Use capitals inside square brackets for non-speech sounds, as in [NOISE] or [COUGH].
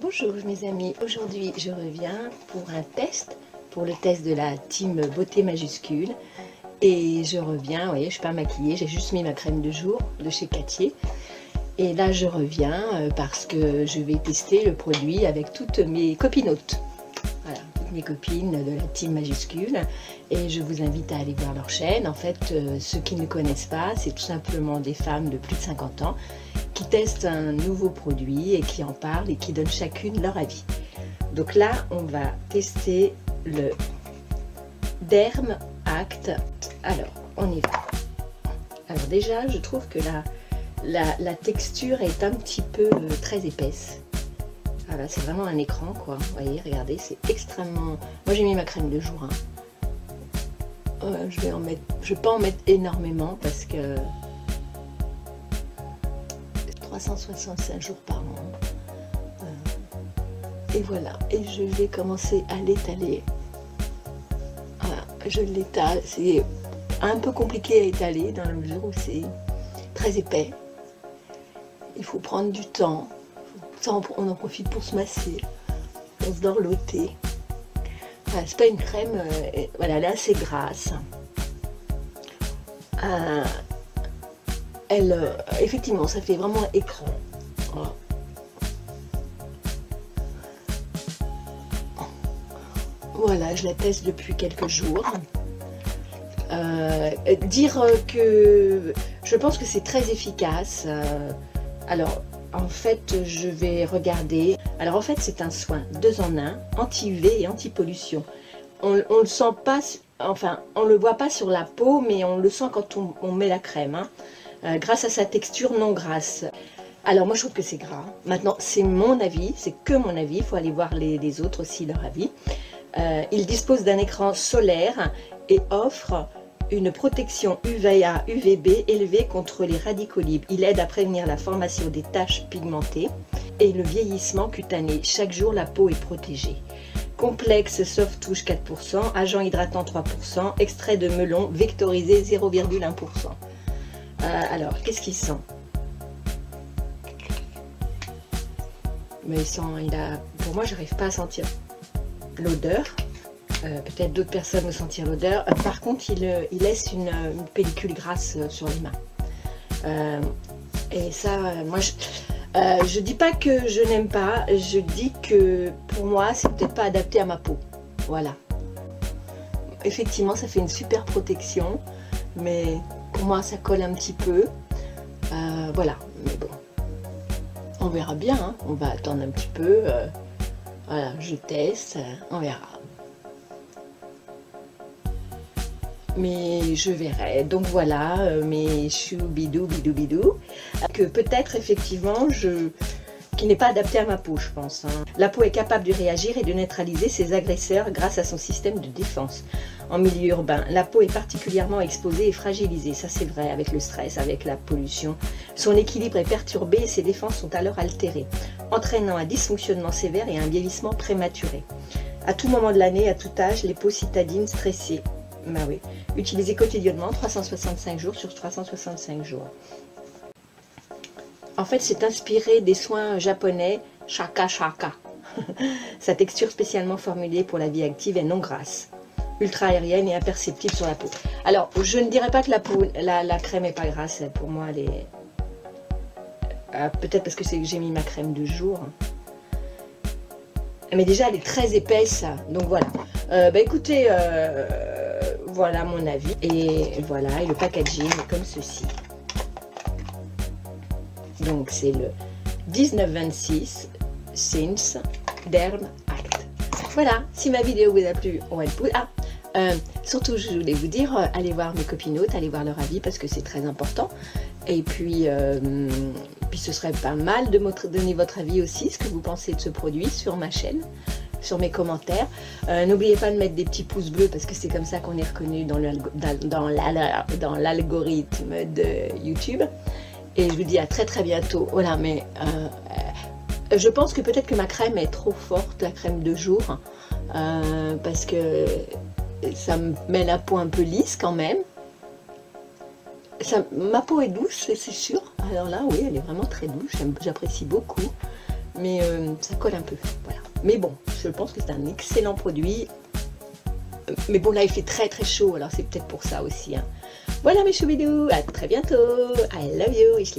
Bonjour mes amis, aujourd'hui je reviens pour un test, pour le test de la team beauté majuscule. Et je reviens, vous voyez, je suis pas maquillée, j'ai juste mis ma crème de jour de chez Cathier. Et là je reviens euh, parce que je vais tester le produit avec toutes mes copinotes mes copines de la team majuscule et je vous invite à aller voir leur chaîne. En fait, euh, ceux qui ne connaissent pas, c'est tout simplement des femmes de plus de 50 ans qui testent un nouveau produit et qui en parlent et qui donnent chacune leur avis. Donc là, on va tester le Derm Act. Alors, on y va. Alors déjà, je trouve que la, la, texture est un petit peu euh, très épaisse. Voilà, c'est vraiment un écran, quoi. Vous voyez, regardez, c'est extrêmement... Moi, j'ai mis ma crème de jour. Hein. Euh, je vais en mettre... Je vais pas en mettre énormément parce que... 365 jours par an. Euh, et voilà. Et je vais commencer à l'étaler. Voilà, je l'étale. C'est un peu compliqué à étaler dans la mesure où c'est très épais. Il faut prendre du temps on en profite pour se masser. On se dorloter. Voilà, c'est pas une crème, euh, voilà, elle est assez grasse. Euh, elle, euh, effectivement, ça fait vraiment écran. Voilà. je la teste depuis quelques jours. dire que je pense que c'est très efficace. alors, en fait, je vais regarder. Alors en fait, c'est un soin deux en un, anti-UV et anti-pollution. On, ne le sent pas, enfin, on le voit pas sur la peau, mais on le sent quand on, met la crème, hein. euh, grâce à sa texture non grasse. Alors moi, je trouve que c'est gras. Maintenant, c'est mon avis, c'est que mon avis. Il faut aller voir les, autres aussi leur avis. Euh, il dispose d'un écran solaire et offre une protection UVA, UVB élevée contre les radicaux libres. Il aide à prévenir la formation des taches pigmentées et le vieillissement cutané. Chaque jour, la peau est protégée. Complexe soft touche 4%, agent hydratant 3%, extrait de melon vectorisé 0,1%. Euh, alors, qu'est-ce qu'il sent? Mais il sent, il a, pour moi, j'arrive pas à sentir l'odeur. Euh, peut-être d'autres personnes vont sentir l'odeur. Euh, par contre, il, euh, laisse une, pellicule grasse sur les mains. et ça, moi, je, je dis pas que je n'aime pas, je dis que pour moi, c'est peut-être pas adapté à ma peau. Voilà. Effectivement, ça fait une super protection, mais pour moi, ça colle un petit peu. voilà, mais bon, on verra bien. Hein. On va attendre un petit peu. voilà, je teste, on verra. Mais je verrai. Donc voilà, euh, mes chou bidou bidou bidou, que peut-être effectivement je qui n'est pas adapté à ma peau, je pense. Hein. La peau est capable de réagir et de neutraliser ses agresseurs grâce à son système de défense. En milieu urbain, la peau est particulièrement exposée et fragilisée, ça c'est vrai, avec le stress, avec la pollution. Son équilibre est perturbé et ses défenses sont alors altérées, entraînant un dysfonctionnement sévère et un vieillissement prématuré. À tout moment de l'année, à tout âge, les peaux citadines stressées bah oui. Utilisez quotidiennement 365 jours sur 365 jours. En fait, c'est inspiré des soins japonais Shaka Shaka. [LAUGHS] Sa texture spécialement formulée pour la vie active est non grasse, ultra aérienne et imperceptible sur la peau. Alors, je ne dirais pas que la, peau, la, crème est pas grasse. Pour moi, elle est... Euh, peut-être parce que j'ai mis ma crème de jour. Mais déjà, elle est très épaisse. Donc voilà. Bah écoutez, euh, voilà mon avis. Et voilà, et le packaging est comme ceci. Donc c'est le 1926 Sims Derm Act. Voilà, si ma vidéo vous a plu, on va le Ah, euh, surtout je voulais vous dire, euh, allez voir mes copinotes, allez voir leur avis parce que c'est très important. Et puis, euh, puis ce serait pas mal de me donner votre avis aussi, ce que vous pensez de ce produit sur ma chaîne sur mes commentaires. Euh, n'oubliez pas de mettre des petits pouces bleus parce que c'est comme ça qu'on est reconnu dans l'algorithme de YouTube. Et je vous dis à très très bientôt. Voilà, mais euh, je pense que peut-être que ma crème est trop forte, la crème de jour, euh, parce que ça me met la peau un peu lisse quand même. ma peau est douce, c'est sûr. Alors là, oui, elle est vraiment très douce, j'apprécie beaucoup. Mais euh, ça colle un peu, voilà. Mais bon, je pense que c'est un excellent produit. Mais bon, là, il fait très très chaud, alors c'est peut-être pour ça aussi. Hein. Voilà mes choubidous, à très bientôt. I love you, ich.